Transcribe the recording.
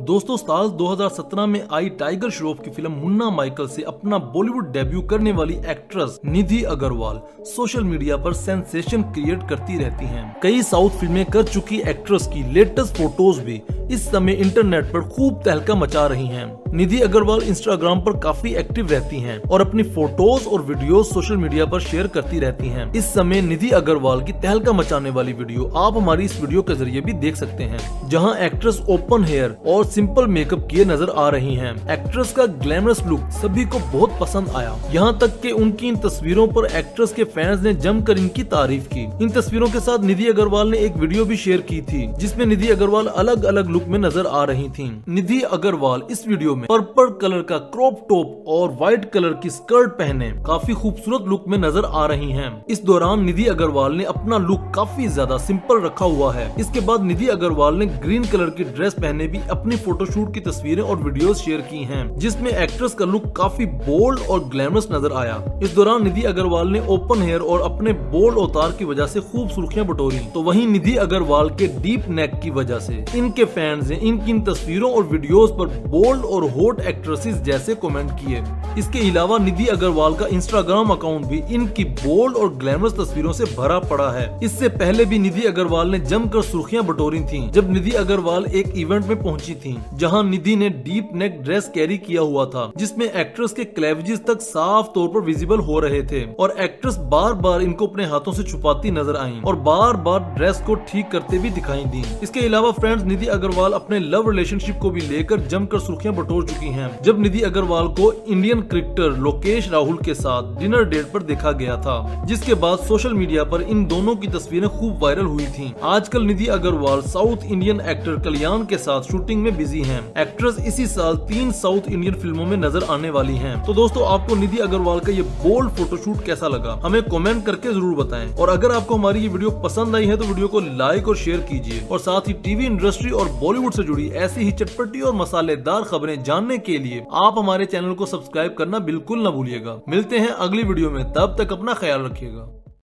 दोस्तों, साल 2017 में आई टाइगर श्रॉफ की फ़िल्म मुन्ना माइकल से अपना बॉलीवुड डेब्यू करने वाली actress Nidhi Agarwal social media पर सेंसेशन क्रिएट करती रहती हैं। कई साउथ फ़िल्में कर चुकी एक्ट्रेस की लेटेस्ट फ़ोटोज़ भी इस समय इंटरनेट पर खूब तहलका मचा रही हैं। निधि अग्रवाल इंस्टाग्राम पर काफ़ी एक्टिव रहती हैं और अपनी फ़ोटोज़ और वीडियोस सोशल मीडिया पर शेयर करती रहती हैं। इस समय निधि अग्रवाल की तहलका मचाने वाली वीडियो आप हमारी इस वीडियो के ज़रिए भी देख सकते हैं, जहाँ एक्ट्रेस ओपन हेयर और सिंपल मेकअप किए नज़र आ रही है एक्ट्रेस का ग्लैमरस लुक सभी को बहुत पसंद आया यहाँ तक कि उनकी इन तस्वीरों पर एक्ट्रेस के फैंस ने जमकर इनकी तारीफ़ की इन तस्वीरों के साथ निधि अग्रवाल ने एक वीडियो भी शेयर की थी, जिसमें निधि अग्रवाल अलग अलग लुक में नज़र आ रही थी। निधि अग्रवाल इस वीडियो में पर्पल कलर का क्रॉप टॉप और व्हाइट कलर की स्कर्ट पहने काफ़ी खूबसूरत लुक में नज़र आ रही हैं। इस दौरान निधि अग्रवाल ने अपना लुक काफ़ी ज़्यादा सिंपल रखा हुआ है। इसके बाद निधि अग्रवाल ने ग्रीन कलर की ड्रेस पहने भी अपनी फोटोशूट की तस्वीरें और वीडियोस शेयर की हैं, जिसमें एक्ट्रेस का लुक काफ़ी बोल्ड और ग्लैमरस नज़र आया। इस दौरान निधि अग्रवाल ने ओपन हेयर और अपने बोल्ड अवतार की वजह से खूब सुर्खियाँ बटोरी। तो वहीं निधि अग्रवाल के डीप नेक की वजह से इनके फैंस ने इनकी इन तस्वीरों और वीडियोस पर बोल्ड और हॉट एक्ट्रेसेस जैसे कमेंट किए। इसके अलावा निधि अग्रवाल का इंस्टाग्राम अकाउंट भी इनकी बोल्ड और ग्लैमरस तस्वीरों से भरा पड़ा है। इससे पहले भी निधि अग्रवाल ने जमकर सुर्खियाँ बटोरी थी, जब निधि अग्रवाल एक इवेंट में पहुँची थी, जहाँ निधि ने डीप नेक ड्रेस कैरी किया हुआ था, जिसमें एक्ट्रेस के क्लेवजेस तक साफ़ तौर पर विजिबल हो रहे थे और एक्ट्रेस बार बार इनको अपने हाथों से छुपाती नज़र आई और बार बार ड्रेस को ठीक करते भी दिखाई दी। इसके अलावा फ्रेंड्स निधि अग्रवाल अपने लव रिलेशनशिप को भी लेकर जमकर सुर्खियाँ बटोर चुकी हैं। जब निधि अग्रवाल को इंडियन क्रिकेटर लोकेश राहुल के साथ डिनर डेट पर देखा गया था, जिसके बाद सोशल मीडिया पर इन दोनों की तस्वीरें खूब वायरल हुई थी। आजकल Nidhi Agarwal South Indian actor Kalyan के साथ शूटिंग में बिज़ी है। एक्ट्रेस इसी साल तीन साउथ इंडियन फ़िल्मों में नज़र आने वाली है। तो दोस्तों, आपको निधि अग्रवाल का ये बोल्ड फोटोशूट कैसा लगा? हमें कमेंट करके ज़रूर बताएँ। और अगर आपको हमारी ये वीडियो पसंद आई है तो वीडियो को लाइक और शेयर कीजिए। और साथ ही टीवी इंडस्ट्री और बॉलीवुड से जुड़ी ऐसी ही चटपटी और मसालेदार खबरें जानने के लिए आप हमारे चैनल को सब्सक्राइब करना बिल्कुल न भूलिएगा। मिलते हैं अगली वीडियो में, तब तक अपना ख्याल रखिएगा।